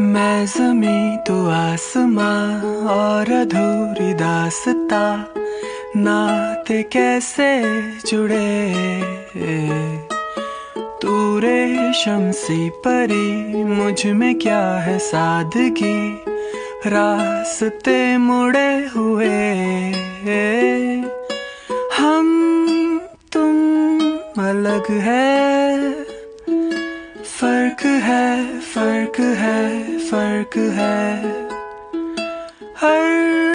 मैं जमी तो आसमां और अधूरी दासता। नाते कैसे जुड़े? तू रेशम सी परी, मुझमें क्या है सादगी? रास्ते मुड़े हुए। हम तुम अलग है। फ़र्क है फ़र्क है फ़र्क है। हर